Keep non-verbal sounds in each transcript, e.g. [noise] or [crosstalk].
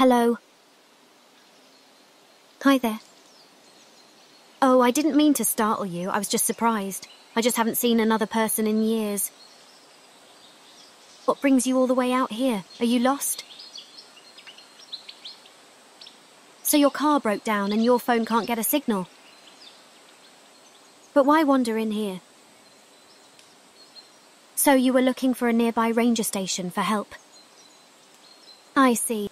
Hello. Hi there. Oh, I didn't mean to startle you. I was just surprised. I just haven't seen another person in years. What brings you all the way out here? Are you lost? So your car broke down and your phone can't get a signal? But why wander in here? So you were looking for a nearby ranger station for help? I see.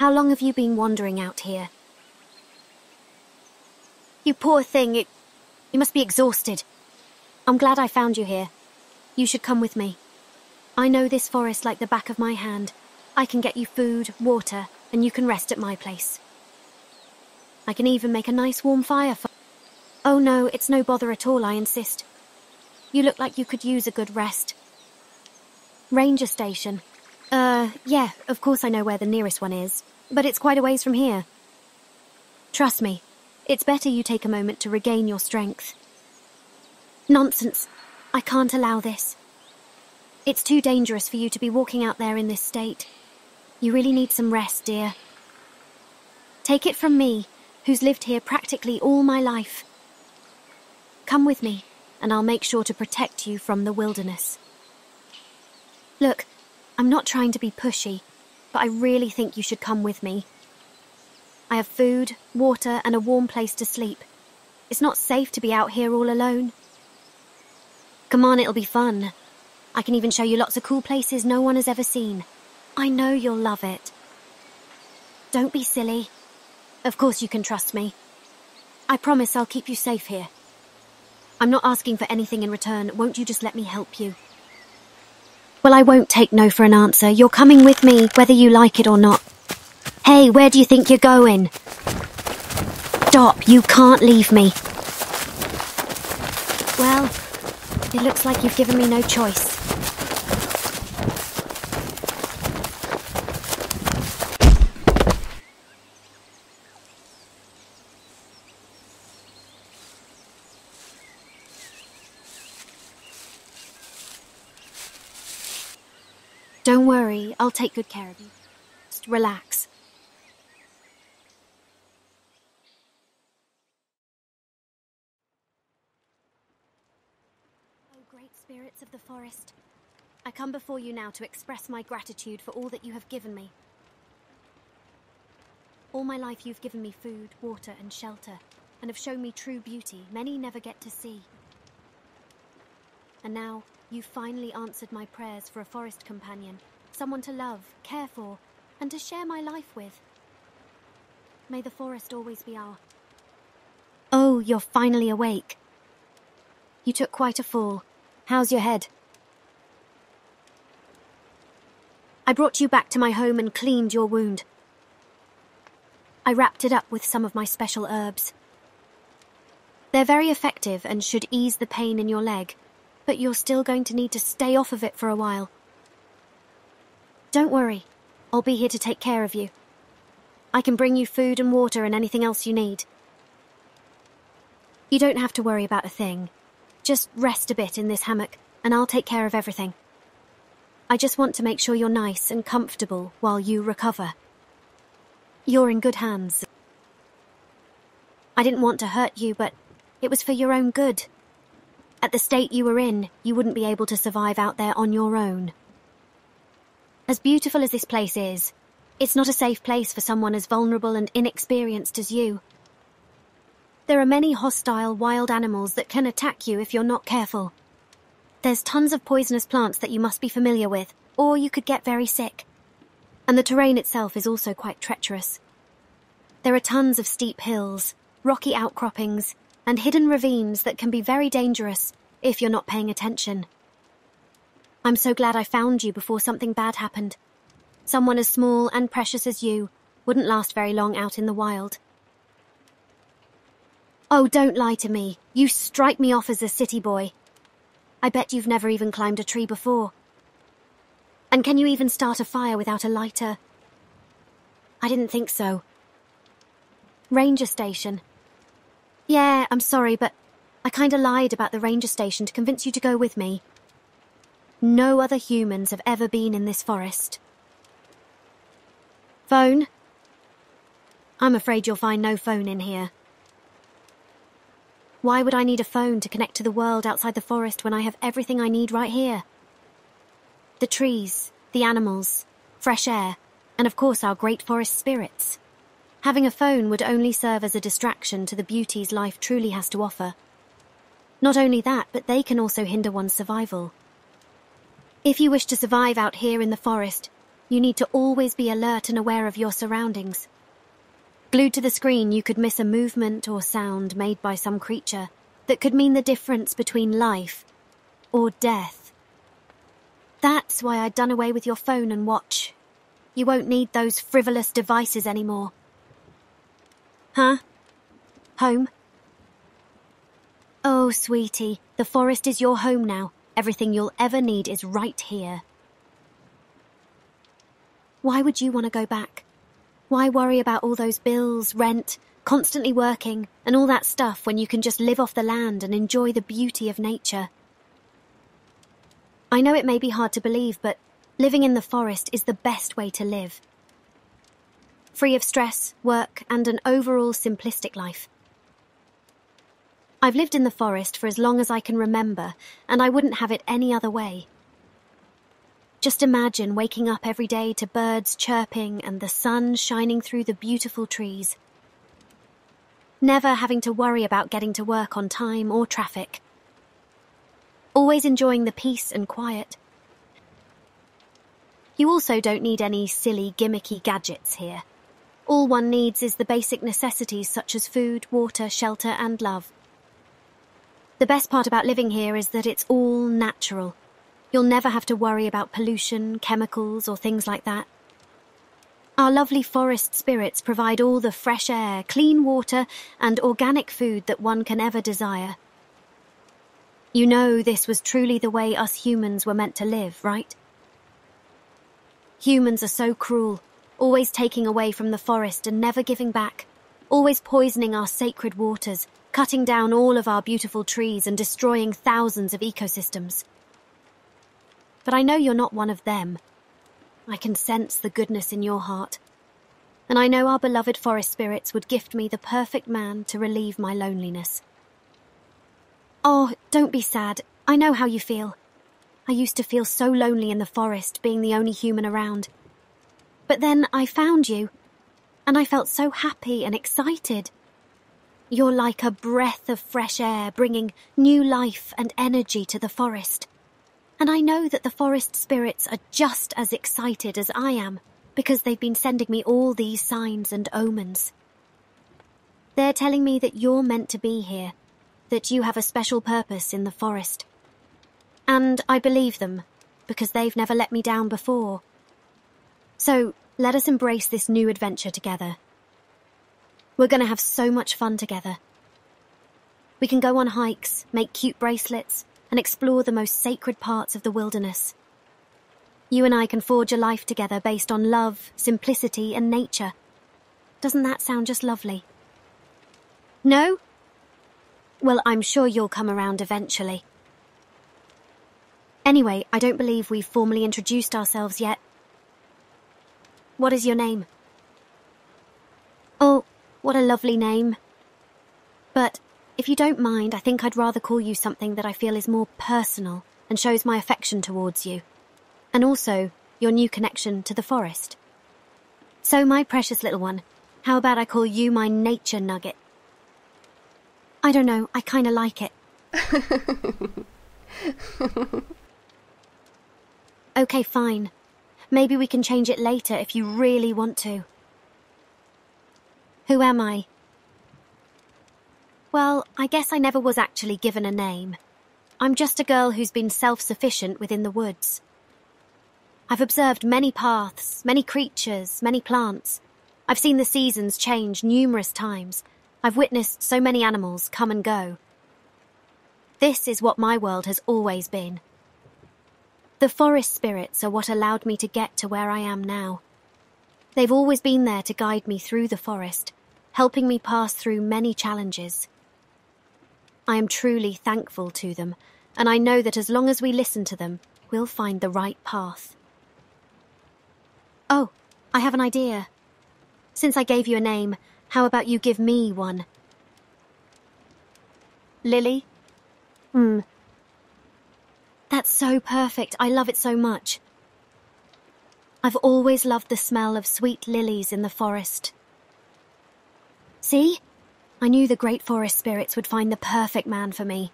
How long have you been wandering out here? You poor thing, it, you must be exhausted. I'm glad I found you here. You should come with me. I know this forest like the back of my hand. I can get you food, water, and you can rest at my place. I can even make a nice warm fire for... Oh no, it's no bother at all, I insist. You look like you could use a good rest. Ranger station. Uh, yeah, of course I know where the nearest one is, but it's quite a ways from here. Trust me, it's better you take a moment to regain your strength. Nonsense. I can't allow this. It's too dangerous for you to be walking out there in this state. You really need some rest, dear. Take it from me, who's lived here practically all my life. Come with me, and I'll make sure to protect you from the wilderness. Look, I'm not trying to be pushy, but I really think you should come with me. I have food, water, and a warm place to sleep. It's not safe to be out here all alone. Come on, it'll be fun. I can even show you lots of cool places no one has ever seen. I know you'll love it. Don't be silly. Of course you can trust me. I promise I'll keep you safe here. I'm not asking for anything in return. Won't you just let me help you? Well, I won't take no for an answer. You're coming with me, whether you like it or not. Hey, where do you think you're going? Stop, you can't leave me. Well, it looks like you've given me no choice. Don't worry, I'll take good care of you. Just relax. Oh, great spirits of the forest. I come before you now to express my gratitude for all that you have given me. All my life you've given me food, water, and shelter, and have shown me true beauty many never get to see. And now, you finally answered my prayers for a forest companion, someone to love, care for, and to share my life with. May the forest always be our. Oh, you're finally awake. You took quite a fall. How's your head? I brought you back to my home and cleaned your wound. I wrapped it up with some of my special herbs. They're very effective and should ease the pain in your leg, but you're still going to need to stay off of it for a while. Don't worry, I'll be here to take care of you. I can bring you food and water and anything else you need. You don't have to worry about a thing. Just rest a bit in this hammock, and I'll take care of everything. I just want to make sure you're nice and comfortable while you recover. You're in good hands. I didn't want to hurt you, but it was for your own good. At the state you were in, you wouldn't be able to survive out there on your own. As beautiful as this place is, it's not a safe place for someone as vulnerable and inexperienced as you. There are many hostile wild animals that can attack you if you're not careful. There's tons of poisonous plants that you must be familiar with, or you could get very sick. And the terrain itself is also quite treacherous. There are tons of steep hills, rocky outcroppings, and hidden ravines that can be very dangerous if you're not paying attention. I'm so glad I found you before something bad happened. Someone as small and precious as you wouldn't last very long out in the wild. Oh, don't lie to me. You strike me off as a city boy. I bet you've never even climbed a tree before. And can you even start a fire without a lighter? I didn't think so. Ranger station. Yeah, I'm sorry, but I kinda lied about the ranger station to convince you to go with me. No other humans have ever been in this forest. Phone? I'm afraid you'll find no phone in here. Why would I need a phone to connect to the world outside the forest when I have everything I need right here? The trees, the animals, fresh air, and of course our great forest spirits. Having a phone would only serve as a distraction to the beauties life truly has to offer. Not only that, but they can also hinder one's survival. If you wish to survive out here in the forest, you need to always be alert and aware of your surroundings. Glued to the screen, you could miss a movement or sound made by some creature that could mean the difference between life or death. That's why I'd done away with your phone and watch. You won't need those frivolous devices anymore. Huh? Home? Oh, sweetie, the forest is your home now. Everything you'll ever need is right here. Why would you want to go back? Why worry about all those bills, rent, constantly working, and all that stuff when you can just live off the land and enjoy the beauty of nature? I know it may be hard to believe, but living in the forest is the best way to live. Free of stress, work, and an overall simplistic life. I've lived in the forest for as long as I can remember, and I wouldn't have it any other way. Just imagine waking up every day to birds chirping and the sun shining through the beautiful trees. Never having to worry about getting to work on time or traffic. Always enjoying the peace and quiet. You also don't need any silly, gimmicky gadgets here. All one needs is the basic necessities such as food, water, shelter, and love. The best part about living here is that it's all natural You'll never have to worry about pollution, chemicals, or things like that. Our lovely forest spirits provide all the fresh air, clean water, and organic food that one can ever desire. You know this was truly the way us humans were meant to live, right? Humans are so cruel, always taking away from the forest and never giving back, always poisoning our sacred waters, cutting down all of our beautiful trees and destroying thousands of ecosystems but I know you're not one of them. I can sense the goodness in your heart. And I know our beloved forest spirits would gift me the perfect man to relieve my loneliness. Oh, don't be sad. I know how you feel. I used to feel so lonely in the forest, being the only human around. But then I found you, and I felt so happy and excited. You're like a breath of fresh air, bringing new life and energy to the forest. And I know that the forest spirits are just as excited as I am because they've been sending me all these signs and omens. They're telling me that you're meant to be here, that you have a special purpose in the forest. And I believe them because they've never let me down before. So let us embrace this new adventure together. We're going to have so much fun together. We can go on hikes, make cute bracelets, and explore the most sacred parts of the wilderness. You and I can forge a life together based on love, simplicity, and nature. Doesn't that sound just lovely? No? Well, I'm sure you'll come around eventually. Anyway, I don't believe we've formally introduced ourselves yet. What is your name? Oh, what a lovely name. But if you don't mind, I think I'd rather call you something that I feel is more personal and shows my affection towards you. And also, your new connection to the forest. So, my precious little one, how about I call you my nature nugget? I don't know, I kinda like it. [laughs] okay, fine. Maybe we can change it later if you really want to. Who am I? Well, I guess I never was actually given a name. I'm just a girl who's been self sufficient within the woods. I've observed many paths, many creatures, many plants. I've seen the seasons change numerous times. I've witnessed so many animals come and go. This is what my world has always been. The forest spirits are what allowed me to get to where I am now. They've always been there to guide me through the forest, helping me pass through many challenges. I am truly thankful to them, and I know that as long as we listen to them, we'll find the right path. Oh, I have an idea. Since I gave you a name, how about you give me one? Lily? Hmm. That's so perfect. I love it so much. I've always loved the smell of sweet lilies in the forest. See? I knew the great forest spirits would find the perfect man for me.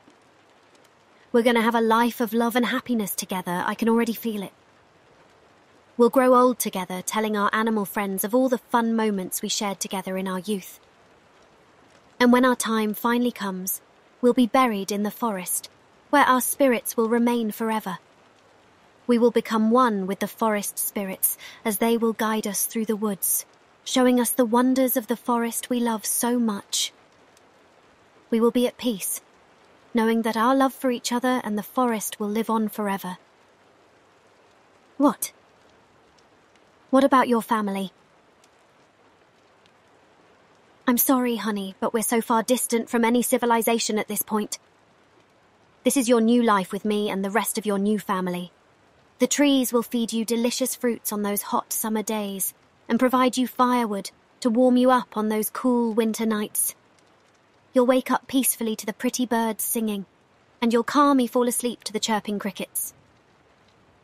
We're going to have a life of love and happiness together. I can already feel it. We'll grow old together, telling our animal friends of all the fun moments we shared together in our youth. And when our time finally comes, we'll be buried in the forest, where our spirits will remain forever. We will become one with the forest spirits as they will guide us through the woods, showing us the wonders of the forest we love so much. We will be at peace, knowing that our love for each other and the forest will live on forever. What? What about your family? I'm sorry, honey, but we're so far distant from any civilization at this point. This is your new life with me and the rest of your new family. The trees will feed you delicious fruits on those hot summer days and provide you firewood to warm you up on those cool winter nights. You'll wake up peacefully to the pretty birds singing, and you'll calmly fall asleep to the chirping crickets.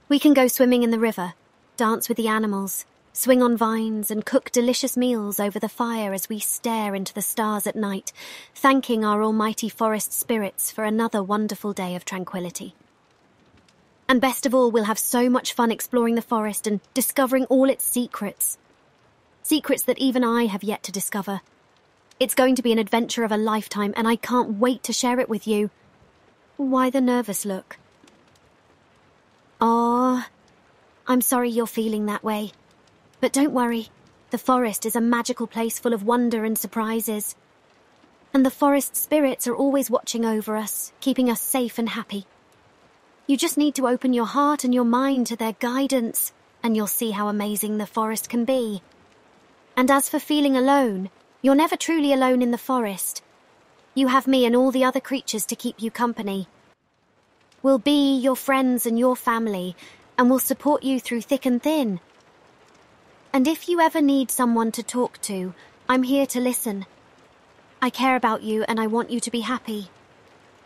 We can go swimming in the river, dance with the animals, swing on vines, and cook delicious meals over the fire as we stare into the stars at night, thanking our almighty forest spirits for another wonderful day of tranquility. And best of all, we'll have so much fun exploring the forest and discovering all its secrets. Secrets that even I have yet to discover. It's going to be an adventure of a lifetime, and I can't wait to share it with you. Why the nervous look? Oh, I'm sorry you're feeling that way. But don't worry, the forest is a magical place full of wonder and surprises. And the forest spirits are always watching over us, keeping us safe and happy. You just need to open your heart and your mind to their guidance, and you'll see how amazing the forest can be. And as for feeling alone, you're never truly alone in the forest. You have me and all the other creatures to keep you company. We'll be your friends and your family, and we'll support you through thick and thin. And if you ever need someone to talk to, I'm here to listen. I care about you and I want you to be happy.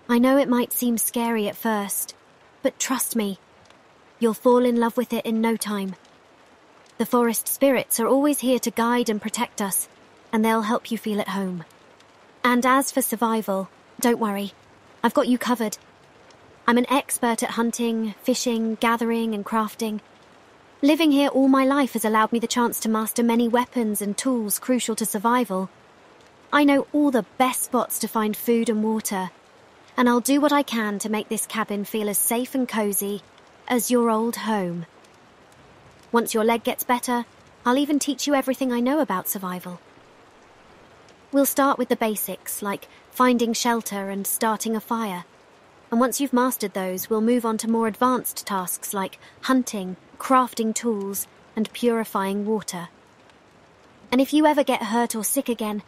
I know it might seem scary at first, but trust me, you'll fall in love with it in no time. The forest spirits are always here to guide and protect us, and they'll help you feel at home. And as for survival, don't worry, I've got you covered. I'm an expert at hunting, fishing, gathering, and crafting. Living here all my life has allowed me the chance to master many weapons and tools crucial to survival. I know all the best spots to find food and water, and I'll do what I can to make this cabin feel as safe and cozy as your old home. Once your leg gets better, I'll even teach you everything I know about survival. We'll start with the basics, like finding shelter and starting a fire. And once you've mastered those, we'll move on to more advanced tasks like hunting, crafting tools, and purifying water. And if you ever get hurt or sick again,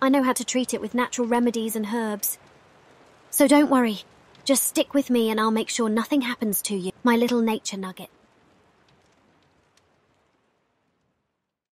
I know how to treat it with natural remedies and herbs. So don't worry. Just stick with me and I'll make sure nothing happens to you, my little nature nugget.